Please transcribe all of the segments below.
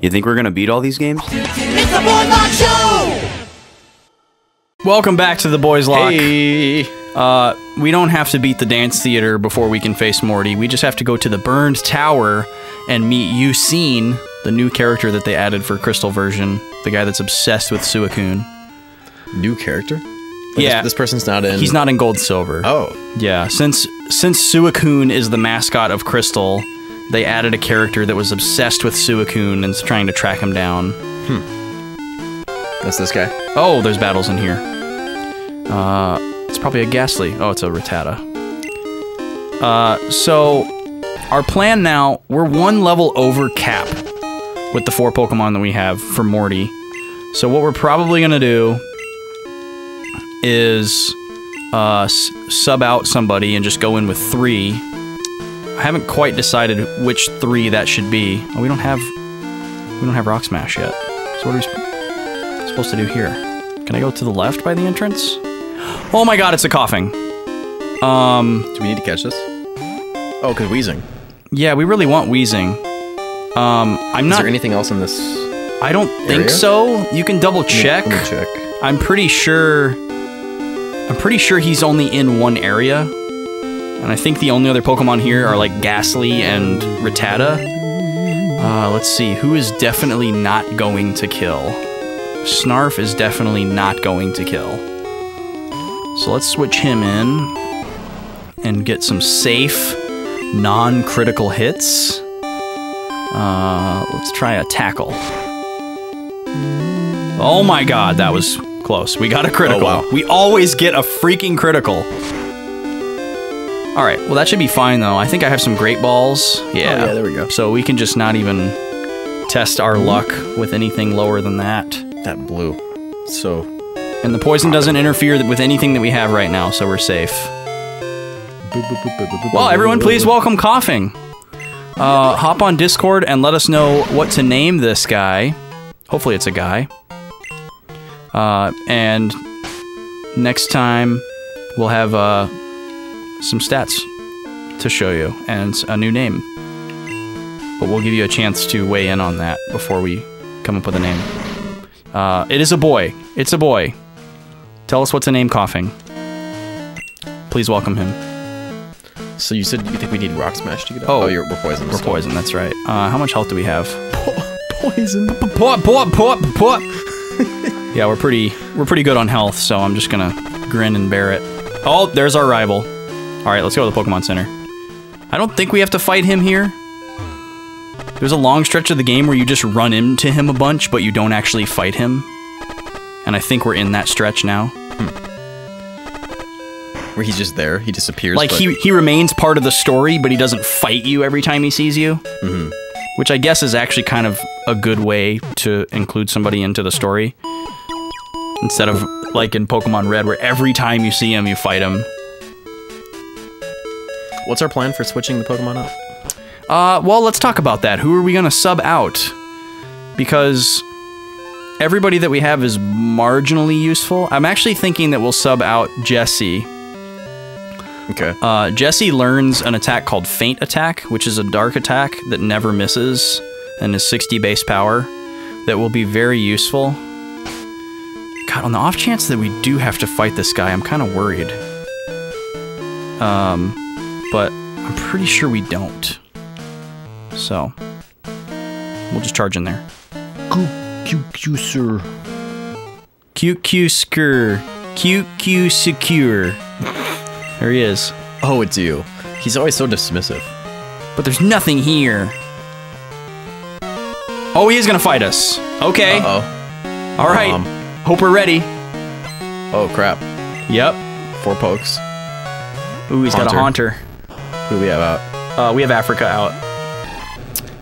You think we're gonna beat all these games? It's the Boy Lock Show! Welcome back to the Boyslocke. Hey. Uh, we don't have to beat the dance theater before we can face Morty. We just have to go to the burned tower and meet Eusine, the new character that they added for Crystal version, the guy that's obsessed with Suicune. New character? Like, Yeah. This, this person's not in. He's not in Gold Silver. Oh. Yeah, since since Suicune is the mascot of Crystal, they added a character that was obsessed with Suicune and trying to track him down. Hmm. That's this guy. Oh, there's battles in here. Uh, it's probably a Gastly. Oh, it's a Rattata. Uh, so our plan now, we're one level over cap with the four Pokemon that we have for Morty. So what we're probably gonna do is uh, s- sub out somebody and just go in with three. I haven't quite decided which three that should be. Oh, we don't have we don't have Rock Smash yet. So what are we sp- supposed to do here? Can I go to the left by the entrance? Oh my god, it's a Koffing. Um, Do we need to catch this? Oh, because Weezing. yeah, we really want Weezing. Um, I'm Is not. there anything else in this? I don't think so. You can double check. Let me check. I'm pretty sure. I'm pretty sure he's only in one area, and I think the only other Pokemon here are like Gastly and Rattata. Uh, let's see, who is definitely not going to kill? Snarf is definitely not going to kill. So let's switch him in and get some safe, non-critical hits. Uh, let's try a tackle. Oh my god, that was close. We got a critical. Oh, wow. We always get a freaking critical. All right, well that should be fine though. I think I have some great balls. Yeah. Oh, yeah, there we go. So we can just not even test our luck with anything lower than that. That blue. So. And the poison doesn't interfere with anything that we have right now, so we're safe. Well, everyone, please welcome Koffing. Uh, hop on Discord and let us know what to name this guy. Hopefully, it's a guy. Uh, and next time, we'll have uh, some stats to show you and a new name. But we'll give you a chance to weigh in on that before we come up with a name. Uh, it is a boy. It's a boy. Tell us what's a name Koffing. Please welcome him. So you said you think we need rock smash to get up? Oh. Oh, you're, we're poisoned. We're poison, that's right. Uh, how much health do we have? Poison. Put, put, put, put. yeah, we're pretty we're pretty good on health, so I'm just gonna grin and bear it. Oh, there's our rival. All right, let's go to the Pokemon Center. I don't think we have to fight him here. There's a long stretch of the game where you just run into him a bunch, but you don't actually fight him. And I think we're in that stretch now. Where he's just there. He disappears. Like but- he he remains part of the story, but he doesn't fight you every time he sees you. Mhm. Which I guess is actually kind of a good way to include somebody into the story. Instead of like in Pokemon Red, where every time you see him, you fight him. What's our plan for switching the Pokemon up? Uh, well, let's talk about that. Who are we gonna sub out? Because everybody that we have is marginally useful. I'm actually thinking that we'll sub out Jesse. Okay. Uh, Jesse learns an attack called Faint Attack, which is a dark attack that never misses and is 60 base power that will be very useful. God, on the off chance that we do have to fight this guy, I'm kind of worried. Um, but I'm pretty sure we don't. So, we'll just charge in there. QQ, sir. QQ Skur. QQ Secure. There he is. Oh, it's you. He's always so dismissive. But there's nothing here. Oh, he is gonna fight us. Okay. Uh-oh. All right. Um, Hope we're ready. oh, crap. Yep. Four pokes. Ooh, he's got a haunter. Who do we have out? Uh, we have Africa out.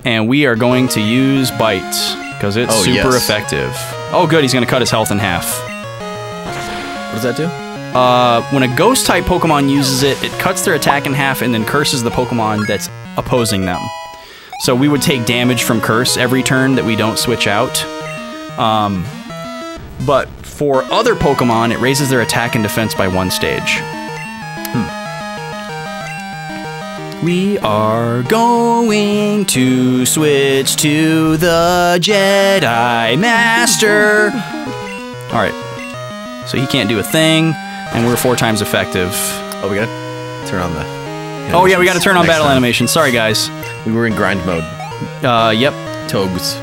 And we are going to use Bite, because it's Oh, super yes. effective. Oh, good, he's gonna cut his health in half. What does that do? Uh, when a ghost type Pokemon uses it, it cuts their attack in half and then curses the Pokemon that's opposing them. So we would take damage from curse every turn that we don't switch out. Um, but for other Pokemon, it raises their attack and defense by one stage. We are going to switch to the Jedi Master. All right. So he can't do a thing, and we're four times effective. Oh, we gotta turn on the. Oh yeah, we got to turn on next battle time. animation. Sorry guys. We were in grind mode. Uh, yep. Togs.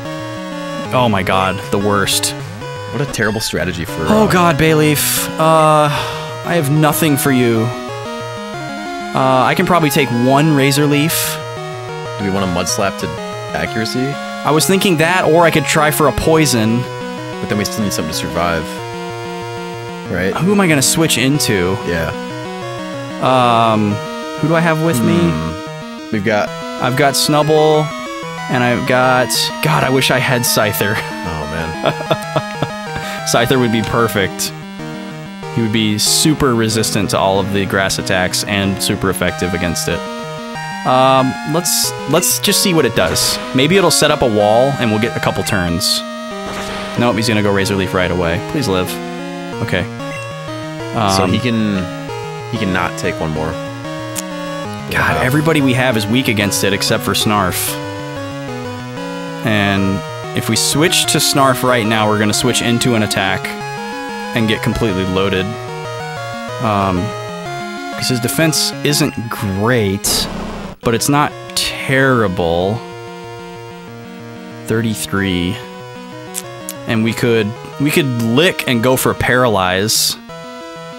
Oh my god, the worst. What a terrible strategy for. Oh uh, god, Bayleef. Uh, I have nothing for you. Uh, I can probably take one Razor Leaf. Do we want a mud slap to accuracy? I was thinking that, or I could try for a poison. But then we still need something to survive. Right? Who am I gonna switch into? Yeah. Um, who do I have with me? Hmm. We've got. I've got Snubbull, and I've got. God, I wish I had Scyther. Oh man. Scyther would be perfect. He would be super resistant to all of the grass attacks and super effective against it. Um, let's let's just see what it does. Maybe it'll set up a wall and we'll get a couple turns. Nope, he's gonna go Razor Leaf right away. Please live. Okay. Um, so he can. He can not take one more. God, Wow. everybody we have is weak against it except for Snarf. And if we switch to Snarf right now, we're gonna switch into an attack and get completely loaded. Um, because his defense isn't great, but it's not terrible. 33. And we could we could lick and go for a paralyze.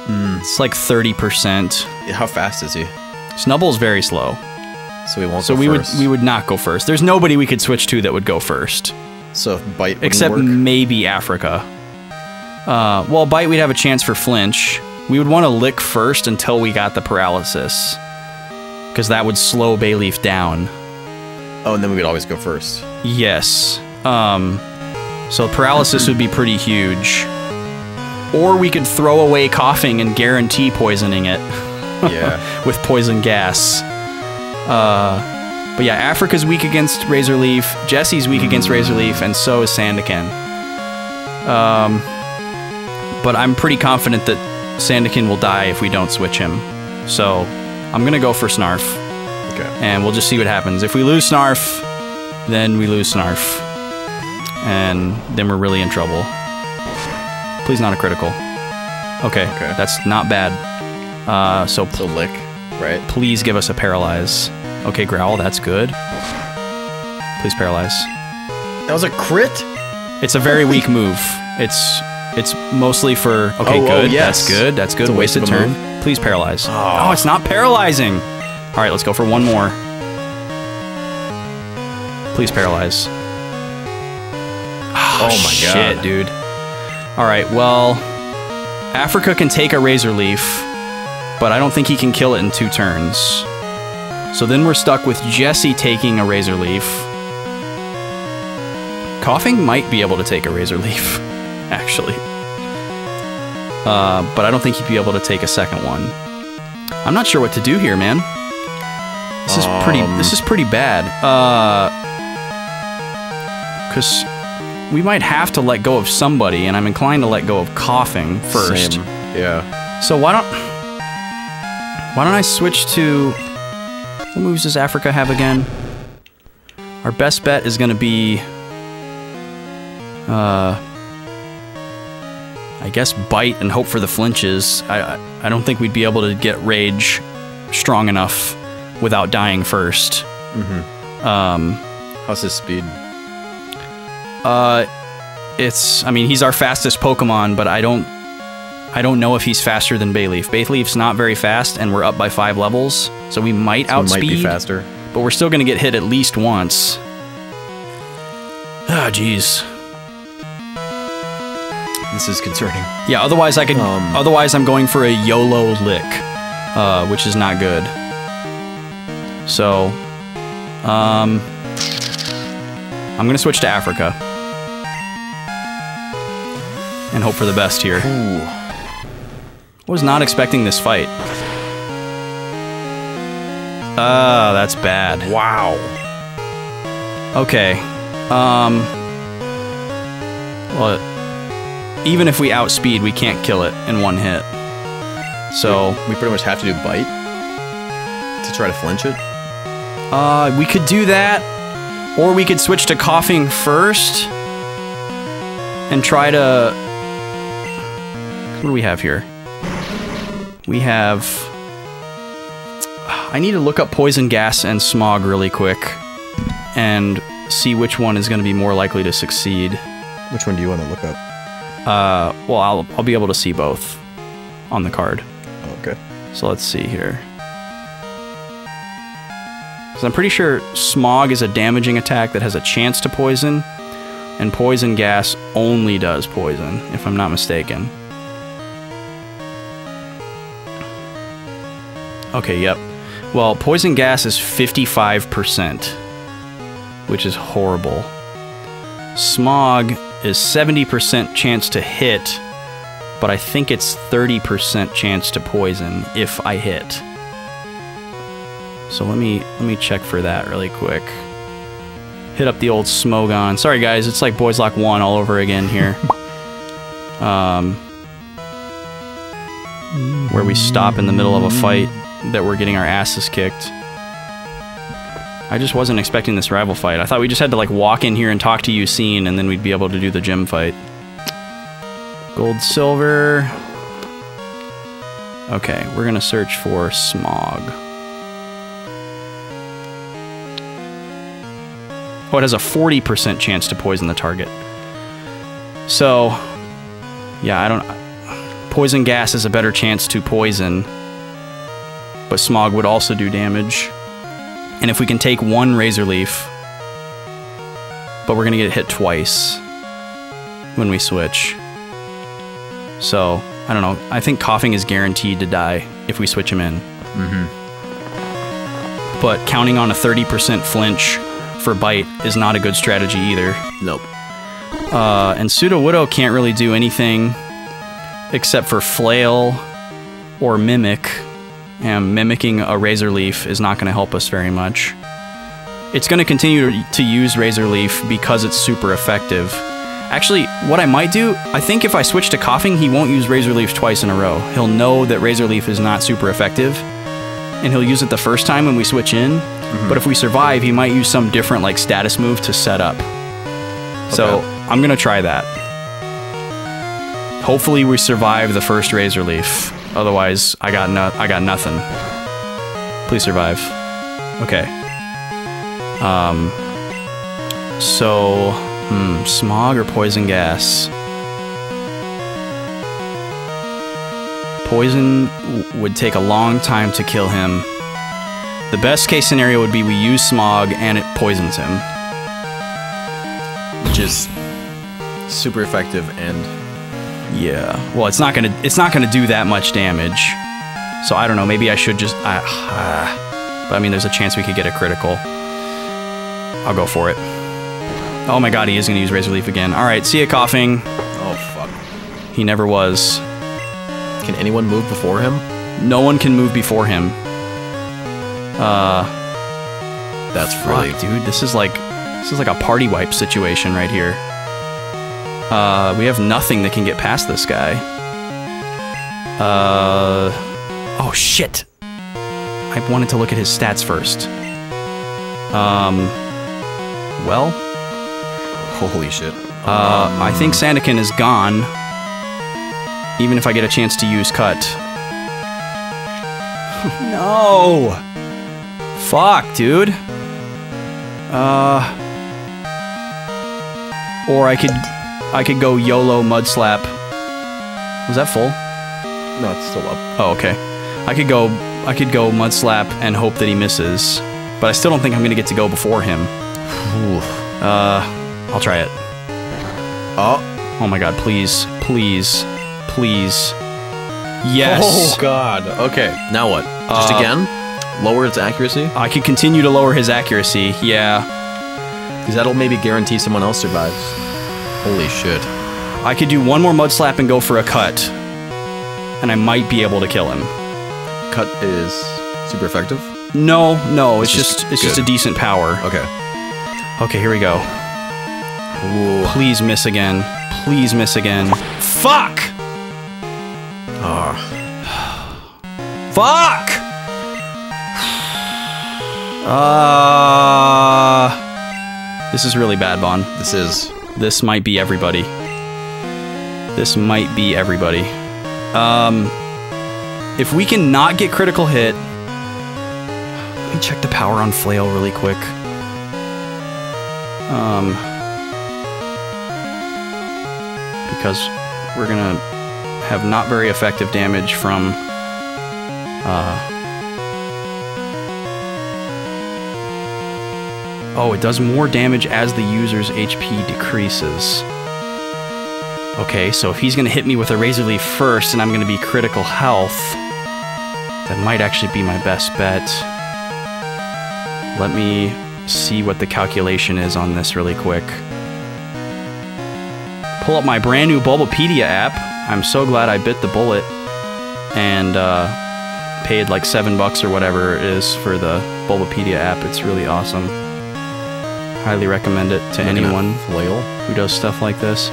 Mm. It's like 30%. How fast is he? Snubbull's very slow. So we won't. So go we first. would we would not go first. There's nobody we could switch to that would go first, So if bite. except work. maybe Africa. Uh, well, bite we'd have a chance for flinch. We would want to lick first until we got the paralysis, because that would slow Bayleef down. Oh, and then we could always go first. Yes. Um, so paralysis would be pretty huge. Or we could throw away Koffing and guarantee poisoning it. Yeah. with poison gas. Uh, but yeah, Africa's weak against Razor Leaf. Jesse's weak against Razor Leaf, and so is Sandakin. Um, but I'm pretty confident that Sandakin will die if we don't switch him. So I'm gonna go for Snarf, okay. and we'll just see what happens. If we lose Snarf, then we lose Snarf, and then we're really in trouble. Please not a critical. Okay, Okay. that's not bad. Uh, so So lick, right? Please give us a paralyze. Okay, growl, that's good. Please paralyze. That was a crit. It's a very weak move. It's it's mostly for okay, Oh, oh, good. yes. That's good. That's good. Waste Wasted of turn. move. Please paralyze. Oh. Oh. it's not paralyzing. All right, let's go for one more. Please paralyze. Ah, oh, my shit, god. dude. All right, well, Africa can take a razor leaf, but I don't think he can kill it in two turns. So then we're stuck with Jesse taking a razor leaf. Koffing might be able to take a razor leaf, actually. Uh, but I don't think he'd be able to take a second one. I'm not sure what to do here, man. This is pretty. Um. This is pretty bad. Uh, because we might have to let go of somebody, and I'm inclined to let go of Koffing first. Same. Yeah. So why don't why don't I switch to what moves does Africa have again? Our best bet is going to be uh I guess bite and hope for the flinches. I I- don't think we'd be able to get rage strong enough without dying first. Um How's his speed? uh, it's. I mean, he's our fastest Pokemon, but I don't. I don't know if he's faster than Bayleef. Bayleef's not very fast, and we're up by five levels, so we might So outspeed. might be faster. But we're still gonna get hit at least once. Ah, jeez. This is concerning. Yeah. Otherwise, I could. Um. otherwise, I'm going for a YOLO lick, uh, which is not good. So, um, I'm gonna switch to Africa and hope for the best here. Ooh. Was not expecting this fight. Ah, that's bad. Wow. Okay. Um. Well, even if we outspeed, we can't kill it in one hit. So we pretty much have to do bite to try to flinch it. Uh, we could do that, or we could switch to Koffing first and try to. What do we have here? We have. I need to look up poison gas and smog really quick and see which one is going to be more likely to succeed. Which one do you want to look up? Uh, well, I'll, I'll be able to see both on the card. Okay. So let's see here. So I'm pretty sure smog is a damaging attack that has a chance to poison, and poison gas only does poison, if I'm not mistaken. Okay, yep. Well, poison gas is 55%, which is horrible. Smog is 70% chance to hit, but I think it's 30% chance to poison if I hit. So let me let me check for that really quick. Hit up the old Smogon. Sorry guys, it's like Boyslocke 1 all over again here. um where we stop in the middle of a fight that we're getting our asses kicked. I just wasn't expecting this rival fight. I thought we just had to like walk in here and talk to Eusine and then we'd be able to do the gym fight. Gold, silver. Okay, we're gonna search for smog. Oh, it has a 40% chance to poison the target. So, yeah, I don't. Poison gas is a better chance to poison, but smog would also do damage. And if we can take one razor leaf, but we're gonna get hit twice when we switch. So, I don't know. I think Koffing is guaranteed to die if we switch him in. Mm-hmm. But counting on a 30% flinch for bite is not a good strategy either. Nope. Uh, and Sudowoodo can't really do anything except for flail or mimic. And mimicking a razor leaf is not going to help us very much. It's going to continue to use razor leaf because it's super effective. Actually, what I might do, I think if I switch to Koffing, he won't use razor leaf twice in a row. He'll know that razor leaf is not super effective, and he'll use it the first time when we switch in. Mm-hmm. But if we survive, he might use some different like status move to set up. So I'm gonna try that. Hopefully we survive the first razor leaf. Otherwise, I got no- I got nothing. Please survive. Okay. Um. So, hmm, smog or poison gas? Poison would take a long time to kill him. The best case scenario would be we use smog and it poisons him. Which is super effective and Yeah. Well, it's not gonna it's not gonna do that much damage. So I don't know. Maybe I should just. I ah. but I mean, there's a chance we could get a critical. I'll go for it. Oh my god, he is gonna use Razor Leaf again. All right, see ya, Koffing. oh fuck. He never was. Can anyone move before him? No one can move before him. Uh, That's really dude. This is like this is like a party wipe situation right here. Uh, we have nothing that can get past this guy. Uh, oh shit. I wanted to look at his stats first. Um, well, holy shit. uh, I think Sandakin is gone. Even if I get a chance to use cut. no! Fuck, dude. Uh. Or I could. I could go YOLO Mud Slap. Was that full? No, it's still up. Oh, okay. I could go. I could go Mud Slap and hope that he misses. But I still don't think I'm gonna get to go before him. Uh. I'll try it. Oh. Oh my god, please, please, please. Yes. Oh god. Okay. Now what? Just Uh, again? Lower its accuracy? I could continue to lower his accuracy. Yeah. Because that'll maybe guarantee someone else survives. Holy shit. I could do one more mud slap and go for a cut. And I might be able to kill him. Cut is super effective. No, no, it's, It's just, just it's just a decent power. Okay. Okay, here we go. Ooh. Please miss again. Please miss again. Fuck! Ah. Fuck! Uh, this is really bad, Vaughn. This is. This might be everybody. This might be everybody. Um, if we can not get critical hit, let me check the power on flail really quick. Um, because we're gonna have not very effective damage from. Uh, oh, it does more damage as the user's HP decreases. Okay, so if he's gonna hit me with a Razor Leaf first and I'm gonna be critical health, that might actually be my best bet. Let me see what the calculation is on this really quick. Pull up my brand new Bulbapedia app. I'm so glad I bit the bullet and uh, paid like seven bucks or whatever it is for the Bulbapedia app. It's really awesome. Highly recommend it to Looking anyone who does stuff like this.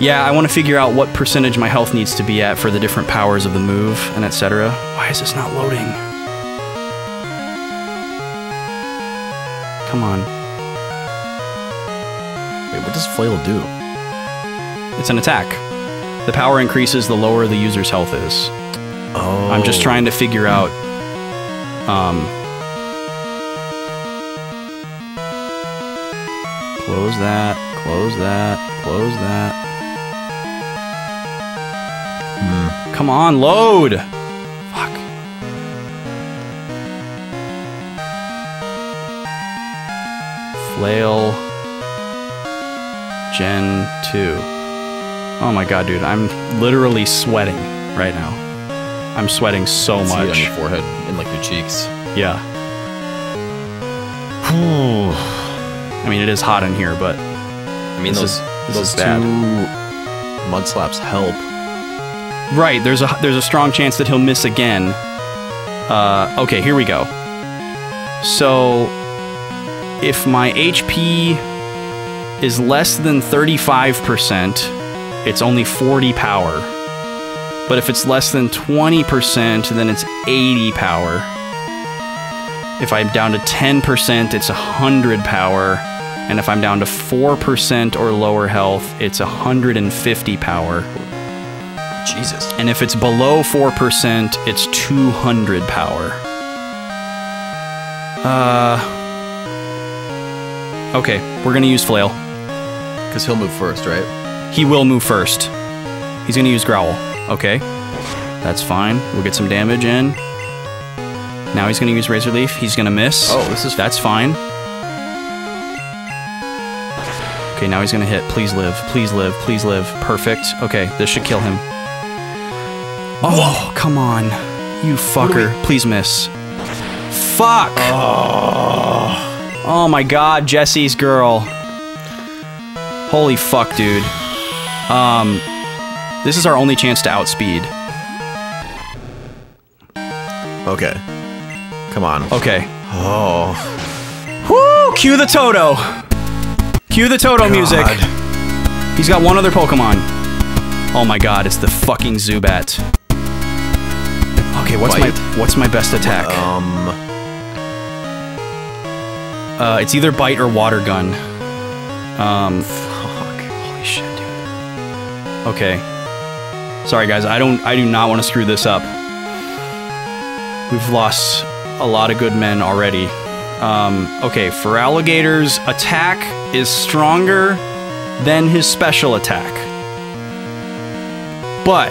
Yeah, I want to figure out what percentage my health needs to be at for the different powers of the move and etc. Why is this not loading? Come on. Wait, what does Flail do? It's an attack. The power increases the lower the user's health is. Oh. I'm just trying to figure out um Close that, close that, close that. Hmm, come on, load! Fuck. Flail Gen 2. Oh my god, dude, I'm literally sweating right now. I'm sweating so it on much. your forehead and like your cheeks. Yeah. I mean, it is hot in here, but I mean, This those, is- this those is bad. two mud slaps help. right there's a there's a strong chance that he'll miss again. Uh, okay, here we go. So, if my HP is less than 35%, it's only 40 power. But if it's less than 20%, then it's 80 power. If I'm down to 10%, it's 100 power. And if I'm down to 4% or lower health, it's 150 power. Jesus. And if it's below 4%, it's 200 power. Uh. Okay, we're gonna use Flail. Because he'll move first, right? He will move first. He's gonna use Growl. Okay. That's fine. We'll get some damage in. Now he's gonna use Razor Leaf. He's gonna miss. Oh, this is- That's fine. Okay, now he's gonna hit. Please live. Please live. Please live. Perfect. Okay, this should kill him. Oh, come on. You fucker. Please miss. Fuck! Oh my god, Jesse's girl. Holy fuck, dude. Um, this is our only chance to outspeed. Okay. Come on. Okay. Oh. Woo! Cue the Toto! Cue the Toto music. He's got one other Pokemon. Oh my god, it's the fucking Zubat. Okay, what's my what's my best attack? Um. Uh, it's either Bite or Water Gun. Um, fuck. Holy shit, dude. Okay. Sorry, guys. I don't. I do not want to screw this up. We've lost a lot of good men already. Um, okay, for alligators, attack is stronger than his special attack. But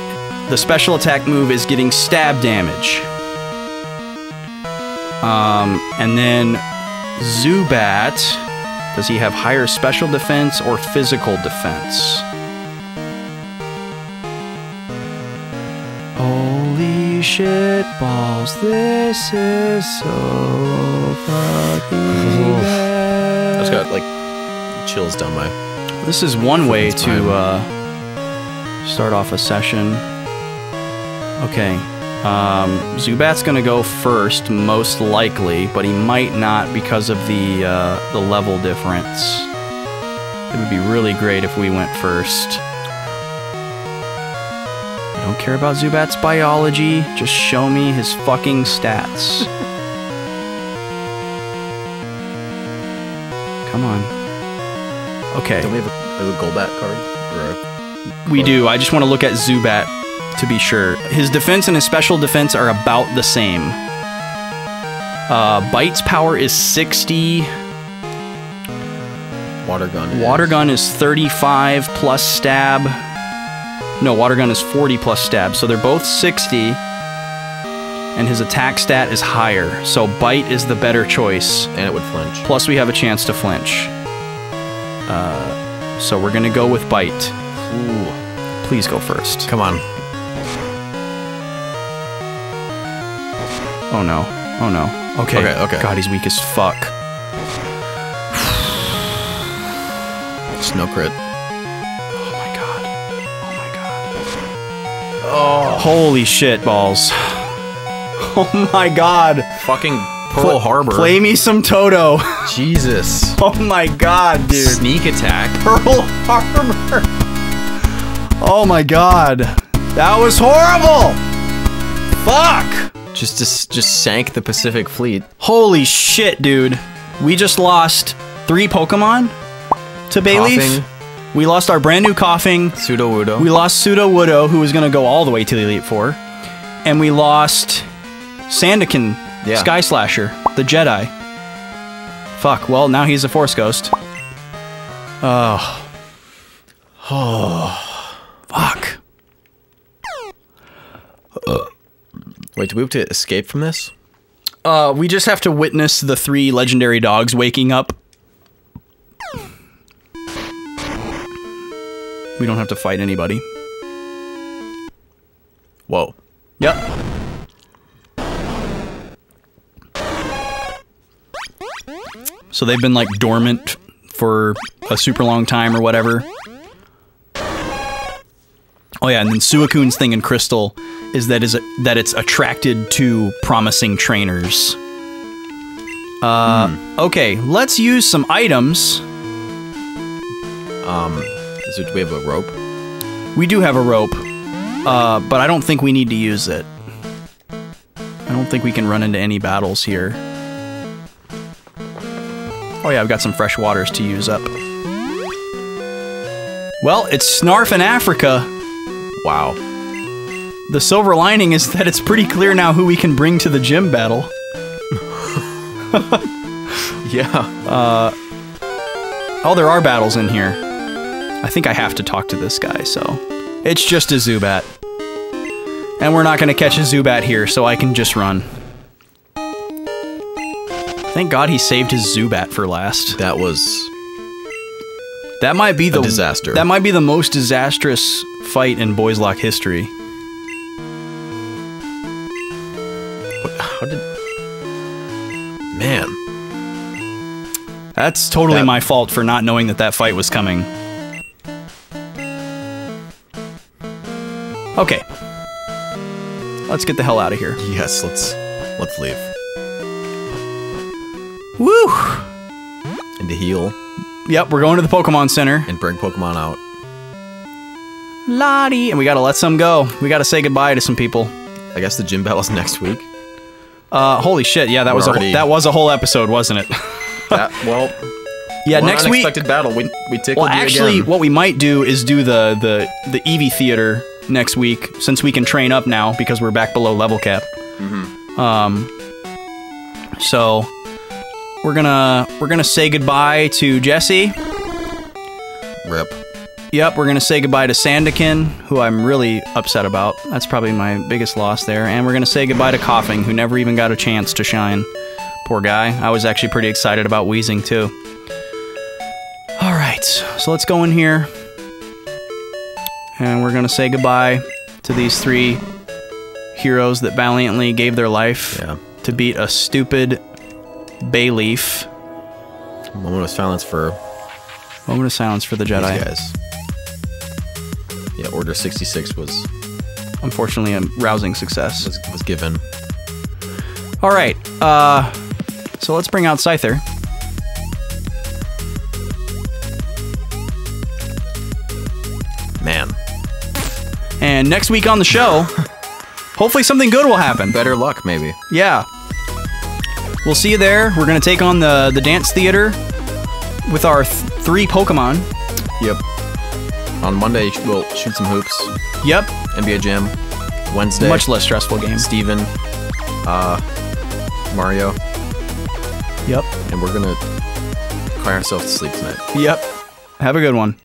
the special attack move is getting stab damage. Um, and then Zubat, does he have higher special defense or physical defense? Holy shit balls, this is so fucking I just got like chills down my. This is one way to uh, start off a session. Okay. Um, Zubat's gonna go first, most likely, but he might not because of the uh, the level difference. It would be really great if we went first. I don't care about Zubat's biology. Just show me his fucking stats. Come on. Okay. Don't we have a, a Golbat card? Or a, We do. I just want to look at Zubat to be sure. His defense and his special defense are about the same. Uh, Bite's power is 60. water gun. is- Water gun is 35 plus stab. No, water gun is 40 plus stab. So they're both 60. And his attack stat is higher. So bite is the better choice. And it would flinch. Plus we have a chance to flinch. Uh, so we're gonna go with bite. Ooh. Please go first. Come on. Oh no. Oh no. Okay. Okay, okay. God, he's weak as fuck. Snow crit. Oh. Holy shit balls. Oh my god. Fucking Pearl Harbor. Play me some Toto. Jesus. Oh my god, dude. Sneak attack. Pearl Harbor. Oh my god. That was horrible. Fuck. Just just just sank the Pacific Fleet. Holy shit, dude. We just lost three Pokemon to Bayleef. Koffing. We lost our brand new Koffing. Pseudo Wudo. We lost Sudowoodo, who was going to go all the way to the Elite Four. And we lost Sandakin, Yeah. Sky Slasher, the Jedi. Fuck, well, now he's a Force Ghost. Oh. Oh. Fuck. Wait, do we have to escape from this? Uh, we just have to witness the three legendary dogs waking up. We don't have to fight anybody. Whoa. Yep. So they've been like dormant for a super long time or whatever. Oh yeah, and then Suicune's thing in Crystal is that is that it's attracted to promising trainers. Uh, okay, let's use some items. Um, it, do we have a rope? We do have a rope, uh, but I don't think we need to use it. I don't think we can run into any battles here. Oh yeah, I've got some fresh waters to use up. Well, it's Snarf in Africa. Wow. The silver lining is that it's pretty clear now who we can bring to the gym battle. Yeah. Oh, there are battles in here. I think I have to talk to this guy, so. It's just a Zubat. And we're not gonna catch a Zubat here, so I can just run. Thank God he saved his Zubat for last. That was That might be the disaster. That might be the most disastrous fight in Boyslocke history. how did Man. That's totally That- my fault for not knowing that that fight was coming. Okay. Let's get the hell out of here. Yes, let's let's leave. Woo! And to heal Yep, we're going to the Pokemon Center. and bring Pokemon out. Lottie! And we gotta let some go. We gotta say goodbye to some people. I guess the gym battle's next week. Uh, holy shit, yeah, that was a, that was a whole episode, wasn't it? That, well, yeah, next week. unexpected battle. We we tickled Well, actually, again. what we might do is do the the the Eevee Theater next week, since we can train up now because we're back below level cap. Um, so we're gonna we're gonna say goodbye to Jesse. Rip. Yep, we're gonna say goodbye to Sandakin, who I'm really upset about. That's probably my biggest loss there. And we're gonna say goodbye to Koffing, who never even got a chance to shine. Poor guy. I was actually pretty excited about Weezing too. All right, so let's go in here, and we're gonna say goodbye to these three heroes that valiantly gave their life Yeah. to beat a stupid Bayleef. Moment of silence for Moment of silence for the these Jedi. guys. Yeah, Order 66 was Unfortunately, a rousing success. was, was given. All right. Uh, so let's bring out Scyther. And next week on the show, hopefully something good will happen. better luck maybe. Yeah. We'll see you there. We're gonna take on the the dance theater. with our th- three Pokemon. Yep. On Monday, we'll shoot some hoops. Yep. NBA Jam. Wednesday, Much less stressful game. Steven, uh, Mario, Yep. and we're gonna cry ourselves to sleep tonight. Yep. Have a good one.